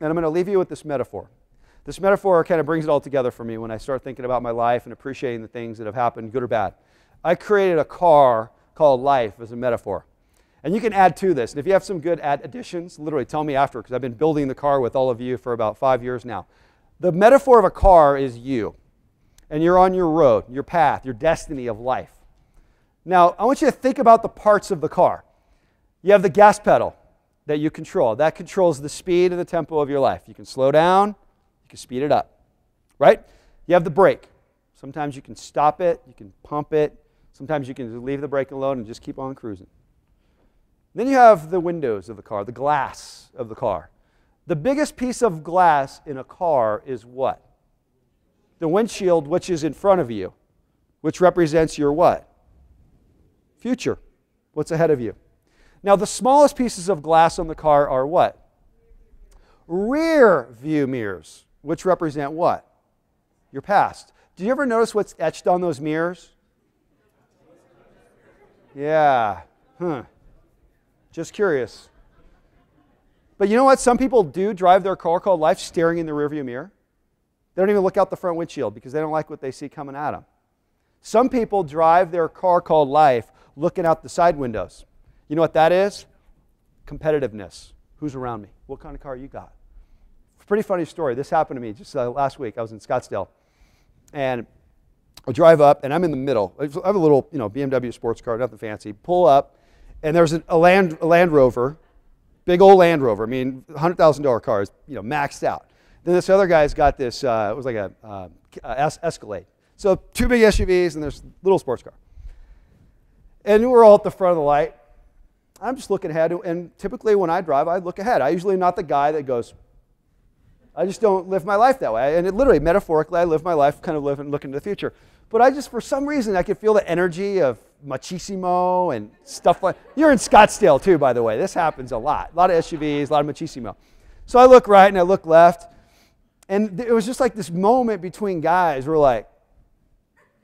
And I'm going to leave you with this metaphor. This metaphor kind of brings it all together for me when I start thinking about my life and appreciating the things that have happened, good or bad. I created a car called life as a metaphor. And you can add to this. And if you have some good add additions, literally tell me after, because I've been building the car with all of you for about five years now. The metaphor of a car is you. And you're on your road, your path, your destiny of life. Now, I want you to think about the parts of the car. You have the gas pedal that you control. That controls the speed and the tempo of your life. You can slow down, you can speed it up. Right? You have the brake. Sometimes you can stop it, you can pump it. Sometimes you can leave the brake alone and just keep on cruising. Then you have the windows of the car, the glass of the car. The biggest piece of glass in a car is what? The windshield, which is in front of you, which represents your what? Future. What's ahead of you? Now, the smallest pieces of glass on the car are what? Rear view mirrors, which represent what? Your past. Do you ever notice what's etched on those mirrors? Yeah. Huh. Just curious. But you know what? Some people do drive their car called life staring in the rearview mirror. They don't even look out the front windshield because they don't like what they see coming at them. Some people drive their car called life looking out the side windows. You know what that is? Competitiveness. Who's around me? What kind of car you got? Pretty funny story. This happened to me just uh, last week. I was in Scottsdale, and I drive up, and I'm in the middle. I have a little, you know, BMW sports car, nothing fancy. Pull up, and there's a, Land, a Land Rover, big old Land Rover. I mean, $100,000 car is, you know, maxed out. Then this other guy's got this, uh, it was like a uh, Escalade. So two big SUVs and this little sports car. And we're all at the front of the light. I'm just looking ahead, and typically when I drive, I look ahead. I usually am not the guy that goes, I just don't live my life that way. And it literally, metaphorically, I live my life kind of living, looking to the future. But I just, for some reason, I could feel the energy of machismo and stuff like You're in Scottsdale too, by the way. This happens a lot. A lot of SUVs, a lot of machismo. So I look right and I look left. And it was just like this moment between guys. We're like,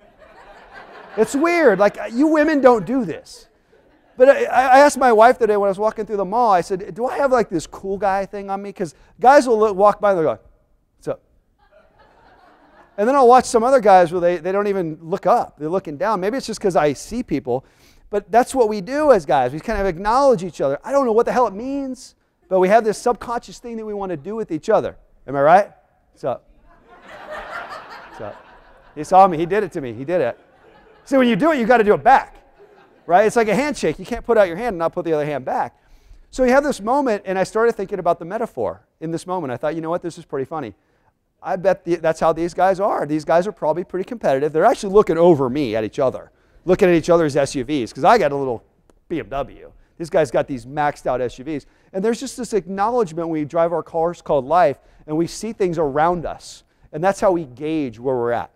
it's weird. Like, uh, you women don't do this. But I, I, asked my wife today when I was walking through the mall, I said, Do I have like this cool guy thing on me? Because guys will look, walk by and they're like, What's up? And then I'll watch some other guys where they, they don't even look up, they're looking down. Maybe it's just because I see people, but that's what we do as guys. We kind of acknowledge each other. I don't know what the hell it means, but we have this subconscious thing that we want to do with each other. Am I right? What's up? What's up? He saw me, he did it to me, he did it. See, when you do it, you got to do it back, right? It's like a handshake. You can't put out your hand and not put the other hand back. So you have this moment, and I started thinking about the metaphor in this moment. I thought, you know what, this is pretty funny. I bet the, that's how these guys are. These guys are probably pretty competitive. They're actually looking over me at each other, looking at each other's SUVs, because I got a little BMW. This guy's got these maxed out SUVs. And there's just this acknowledgement when we drive our cars called life and we see things around us. And that's how we gauge where we're at.